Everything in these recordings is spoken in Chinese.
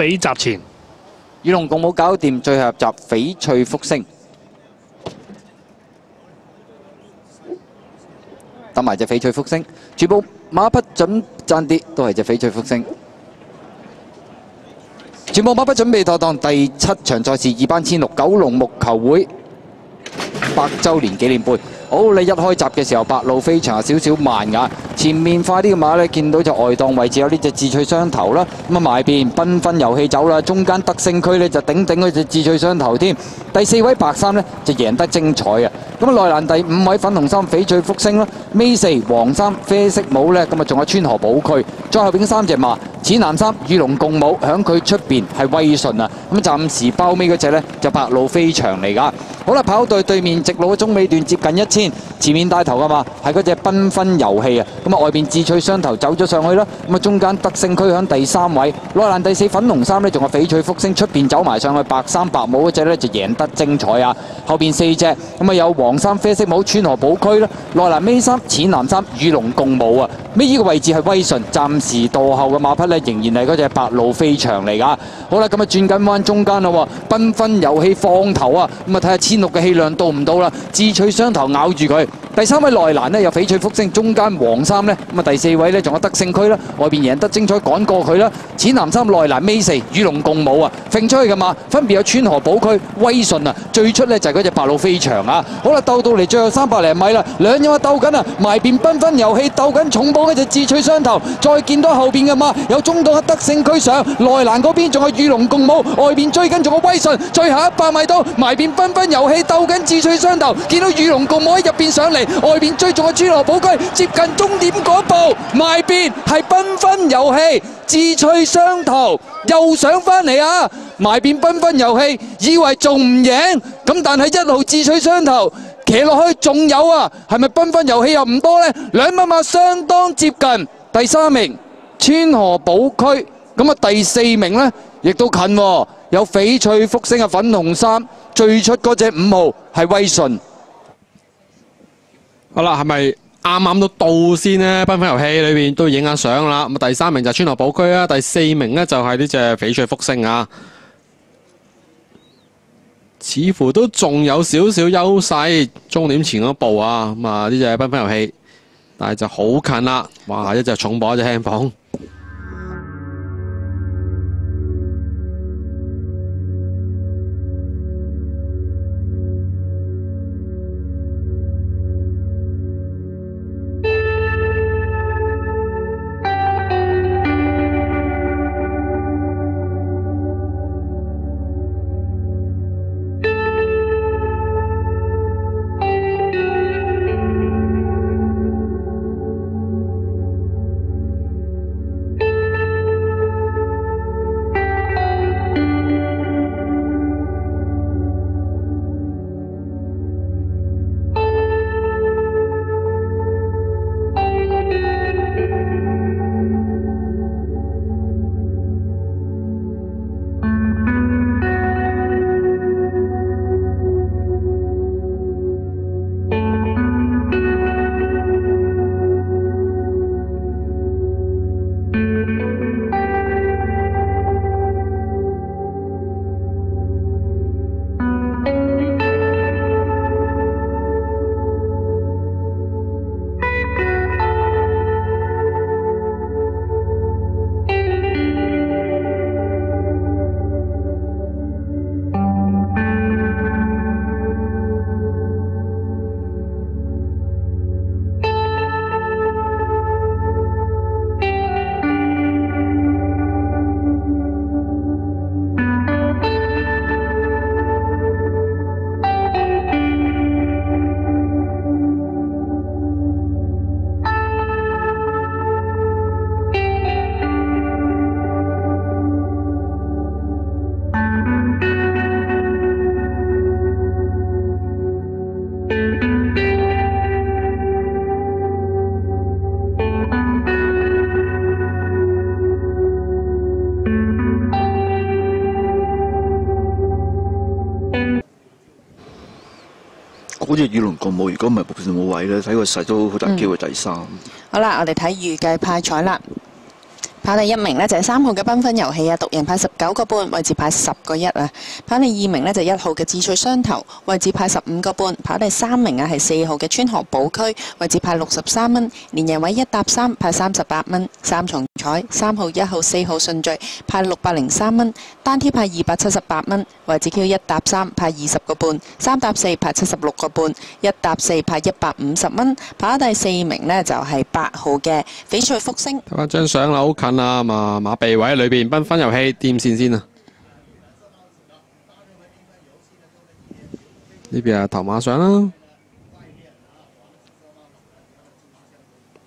比集前。與龍共舞搞掂，最后集翡翠福星，等埋隻翡翠福星，全部馬匹準爭啲，都係隻翡翠福星。全部馬匹準備妥當，第七場賽事二班千六九龍木球會百週年紀念杯。好，你一開閘嘅時候，白路飛翔少少慢噶。前面快啲嘅馬呢，見到就外檔位置有呢隻智趣雙頭啦。咁啊埋邊繽紛遊戲走啦，中間德勝區呢就頂頂嗰隻智趣雙頭添。第四位白衫呢就贏得精彩啊！咁啊內欄第五位粉紅衫翡翠福星啦，尾四黃衫啡色帽呢，咁啊仲有川河寶區，再後邊三隻馬。淺藍衫與龍共舞，響佢出邊係威順啊！咁暫時包尾嗰隻呢，就白路飛翔嚟㗎。好啦，跑到對面直路嘅中尾段接近一千，前面带头㗎嘛，係嗰隻繽紛遊戲啊！咁啊外边智趣雙頭走咗上去啦，咁啊中間德勝區響第三位，內欄第四粉紅衫呢，仲有翡翠福星出边走埋上去，白衫白帽嗰隻呢，就贏得精彩啊！後邊四隻咁啊有黃衫啡色帽川河寶區啦，內欄尾衫淺藍衫與龍共舞啊！尾呢個位置係威順，暫時墮後嘅馬匹呢，仍然係嗰隻白路飛翔嚟㗎。好啦，咁啊轉緊彎中間啦喎，繽紛遊戲放頭啊！咁啊睇下千六嘅氣量到唔到啦？智趣雙頭咬住佢。第三位內欄呢，有翡翠福星，中間黃衫呢。咁啊第四位呢，仲有德勝區啦，外邊贏得精彩趕過佢啦。淺藍衫內欄尾四與龍共舞啊，揈出去嘅馬分別有川河寶區、威信啊，最出呢就係嗰隻白鹿飛翔啊！好啦，鬥到嚟最後三百零米啦，兩隻馬鬥緊啊，埋邊繽紛遊戲鬥緊重磅嗰隻智趣雙頭，再見到後邊嘅馬有中檔嘅德勝區上，內欄嗰邊仲有與龍共舞，外邊追緊仲有威信，最後一百米到埋邊繽紛遊戲鬥緊智趣雙頭，見到與龍共舞喺入邊上嚟，外邊追仲有川河寶區，接近終點嗰步，埋邊係繽紛遊戲。智趣雙頭又上翻嚟啊！埋邊繽紛遊戲，以為仲唔贏，咁但係一路智趣雙頭騎落去仲有啊！係咪繽紛遊戲又唔多呢？兩匹馬相當接近，第三名川河寶區，咁啊第四名呢，亦都近喎，有翡翠福星嘅粉紅衫，最出嗰隻五號係威順。好啦，系咪啱啱都到先呢？缤纷游戏里面都影下相啦。咁，第三名就系川河寶區啦，第四名呢就系呢只翡翠福星啊。似乎都仲有少少优势，终点前嗰步啊。咁啊，呢只缤纷游戏，但系就好近啦。哇，一只重磅，一只轻磅。嗰隻與龍共舞，如果唔係冇位咧，睇個勢都好大機會第三。好啦，我哋睇預計派彩啦。跑第一名呢就係三號嘅繽紛遊戲啊，獨贏派十九個半，位置派十個一啊。跑第二名呢就一號嘅智趣雙頭，位置派十五個半。跑第三名啊係四號嘅川河寶區，位置派六十三蚊，連贏位一搭三派三十八蚊。三重彩三號、一號、四號順序派六百零三蚊，單挑派二百七十八蚊，位置 Q 一搭三派二十個半，三搭四派七十六個半，一搭四派一百五十蚊。跑第四名呢就係八號嘅翡翠福星。睇翻張相啦，好近啊嘛，馬鼻位喺裏邊，繽紛遊戲掂線先啊。呢邊係頭馬上啦。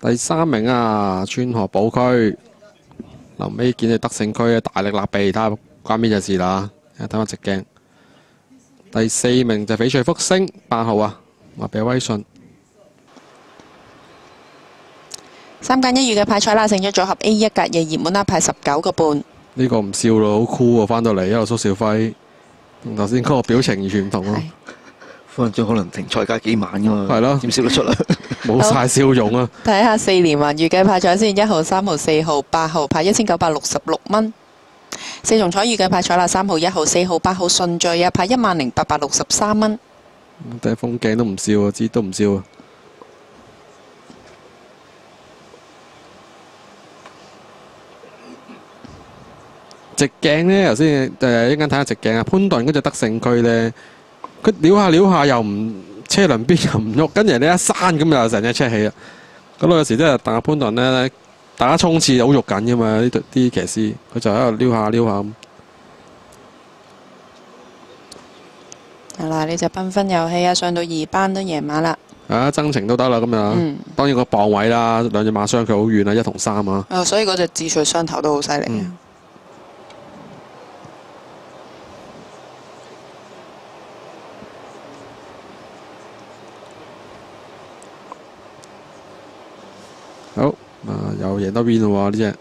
第三名啊，川河寶區，臨尾見到德勝區嘅大力立臂，睇下關邊隻事啦。睇下直鏡。第四名就翡翠福星，八號啊，馬鼻威信。三間一月嘅派彩啦，勝咗組合 A 一格嘅熱門啦，派十九個半。呢個唔笑咯，好酷喎！翻到嚟一路蘇小輝，同頭先嗰個表情完全唔同咯，分分鐘可能停賽加幾晚噶嘛。係咯點笑得出啊？冇晒笑容啊！睇下四連環預計派彩先，一號、三號、四號、八號派一千九百六十六蚊。四重彩預計派彩啦，三號、一號、四號、八號順序啊，派一萬零八百六十三蚊。第一風鏡都唔笑啊，知都唔笑啊！直鏡呢，頭先誒一陣間睇下直鏡啊，潘頓嗰只德勝區呢，佢撩下撩下又唔車輪邊 又唔喐，跟住你一閂咁又成隻車起啊！嗰度有時真係等阿潘頓呢，大家衝刺好肉緊噶嘛，呢啲啲騎師佢就喺度撩下撩下咁。係啦，呢只繽紛遊戲啊，上到二班都夜晚啦。啊，增程都得啦，咁樣。嗯當然個磅位啦，兩隻馬相距好遠啊，一同三啊。哦，所以嗰隻智趣雙頭都好犀利好，得 win 咯喎呢只。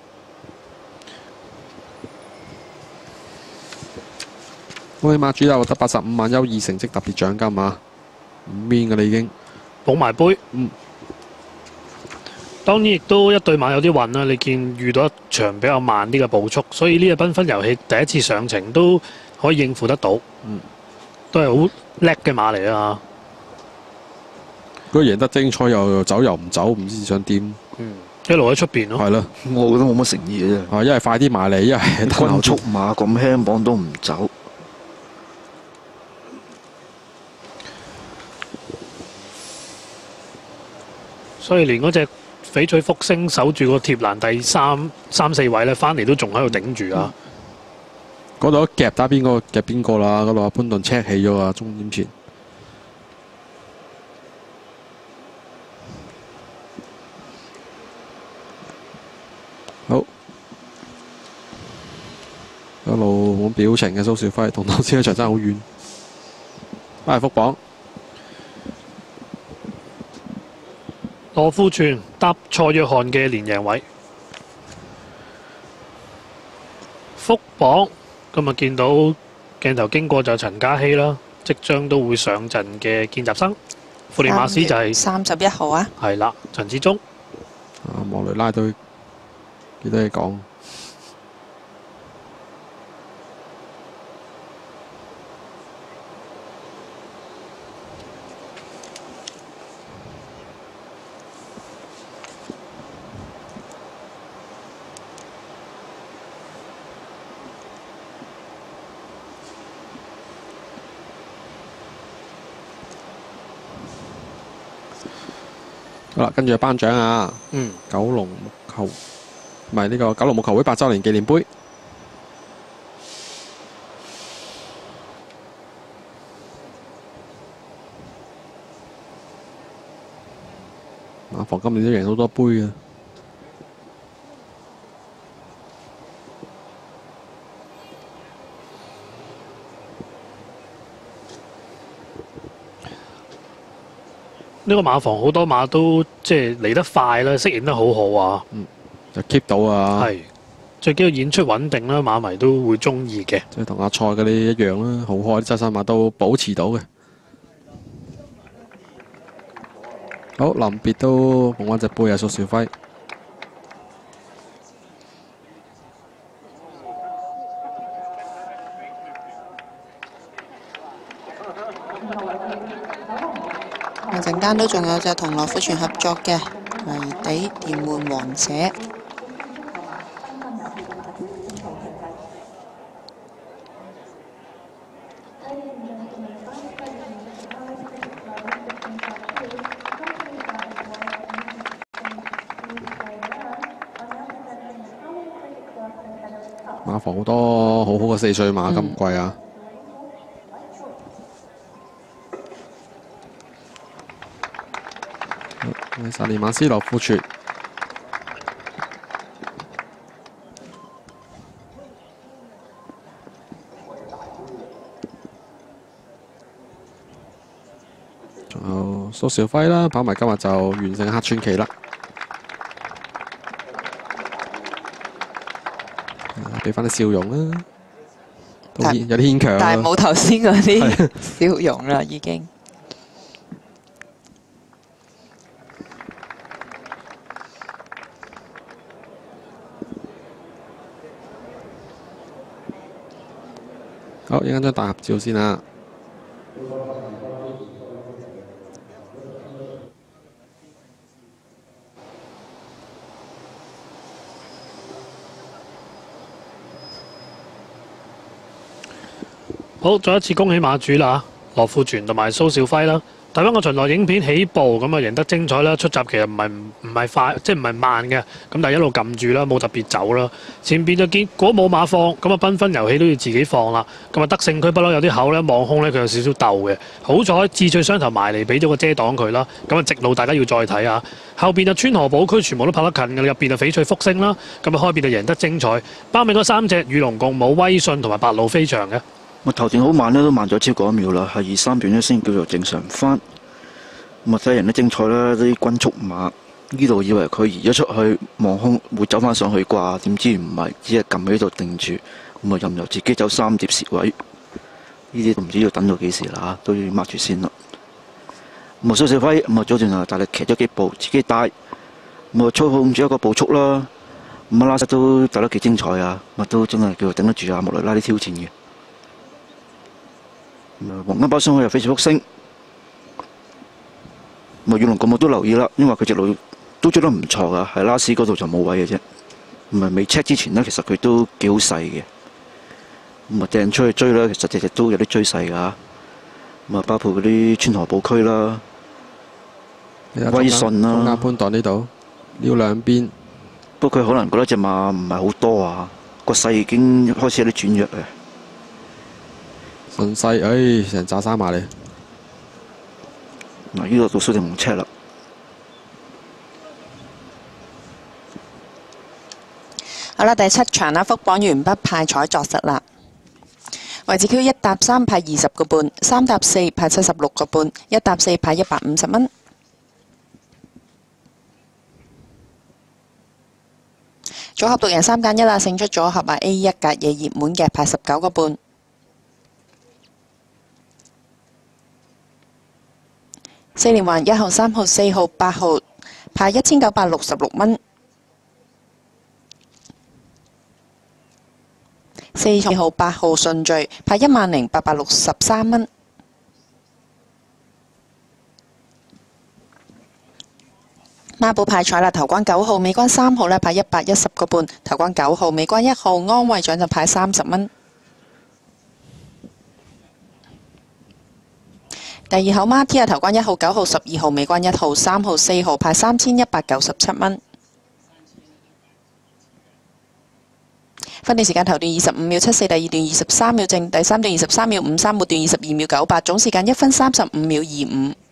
恭喜馬主有得八十五萬優異成績特別獎金啊！五 win 嘅啦已經。補埋杯。嗯。當然亦都一對馬有啲運啦，你見遇到一場比較慢啲嘅步速，所以呢個繽紛遊戲第一次上程都可以應付得到。嗯。都係好叻嘅馬嚟啊！如果贏得精彩又又走又唔走，唔知想點。嗯。一路喺出邊咯。係咯。我覺得冇乜誠意嘅啫。啊，一係快啲埋嚟，一係均速馬咁輕磅都唔走。所以連嗰只翡翠福星守住個貼欄第三三四位咧，翻嚟都仲喺度頂住啊！嗰度夾打邊個夾邊個啦？嗰度阿潘頓 check 起咗啊，終點前。路冇表情嘅蘇兆輝，同頭先嗰場爭好遠。翻嚟福榜，羅富全搭蔡約翰嘅連贏位，福榜今日見到鏡頭經過就陳嘉熙啦，即將都會上陣嘅見習生，富連馬斯就係三十一號啊。係啦，陳志忠。啊莫雷拉都幾多嘢講。好啦，跟住頒獎啊！嗯，九龍木球唔係呢個九龍木球會八周年紀念杯。啊房今年都贏好多杯啊！呢個馬房好多馬都即係嚟得快啦，適應得好好啊。嗯，就 keep 到啊。係，最緊要演出穩定啦，馬迷都會中意嘅。即係同阿蔡嗰啲一樣啦，好開啲真馬都保持到嘅。好，臨別都捧翻只杯啊，蘇小輝。啊陣間都仲有隻同羅富全合作嘅泥地電換王者。馬房好多好好嘅四歲馬咁貴啊！好薩利馬斯洛夫全。仲有蘇兆輝啦，跑埋今日就完成黑串期啦。俾翻啲笑容啦，有啲牽強但係啊。冇頭先嗰啲笑容啦，已經。好，影緊張大合照先啦。好，再一次恭喜馬主啦，羅富全同埋蘇小輝啦。睇翻個巡邏影片起步咁啊，贏得精彩啦！出閘其實唔係唔唔係快，即係唔係慢嘅，咁但係一路撳住啦，冇特別走啦。前邊就結果冇馬放，咁啊繽紛遊戲都要自己放啦。咁啊德勝區不嬲有啲口咧，望空咧佢有少少鬥嘅。好彩智趣雙頭埋嚟俾咗個遮擋佢啦。咁啊直路大家要再睇下。後邊就川河寶區全部都拍得近嘅，入邊就翡翠福星啦。咁啊開邊就贏得精彩，包尾嗰三隻與龍共舞、威信同埋白鹿飛翔嘅。我頭段好慢咧，都慢咗超過一秒啦，係二三段咧先叫做正常翻。咁啊睇人都精彩啦，啲均速馬呢度以為佢移咗出去望空會走翻上去啩，點知唔係，只係撳喺度定住，咁啊任由自己走三碟蝕位。呢啲都唔知要等到幾時啦，都要抹住先啦。咁啊蘇小輝咁啊早段啊大力騎咗幾步，自己帶，咁啊操控住一個步速啦。咁啊拉塞都打得幾精彩啊！咁啊都真係叫做頂得住啊莫雷拉啲挑戰嘅。咁啊黃金包上去又翡翠福星，咁啊與龍咁我都留意啦，因為佢只路都追得唔錯噶，喺拉斯嗰度就冇位嘅啫。咁啊未 check 之前呢，其實佢都幾好細嘅。咁啊掟出去追啦，其實隻隻都有啲追勢噶。咁啊包括嗰啲川河堡區啦，威信啦中間潘頓呢度要兩邊，不過佢可能覺得只馬唔係好多啊，個勢已經開始有啲轉弱啊。順勢，唉，成扎生埋你。嗱，呢度到蘇定紅車啦。好啦，第七場啦，福榜完不派彩作實啦。位置 Q 一搭三派二十個半，三搭四派七十六個半，一搭四派一百五十蚊。組合獨贏三揀一啦，勝出組合啊 A 一格嘢熱門嘅派十九個半。四連環一號、三號、四號、八號派一千九百六十六蚊。四號、八號順序派一萬零八百六十三蚊。孖寶派彩啦，頭關九號、尾關三號呢派一百一十個半，頭關九號、尾關一號安慰獎就派三十蚊。第二口吗听日头关一号、九号、十二号、尾关一号、三号、四号派三千一百九十七蚊。分段时间：头段二十五秒七四，第二段二十三秒正，第三段二十三秒五三，末段二十二秒九八，总时间一分三十五秒二五。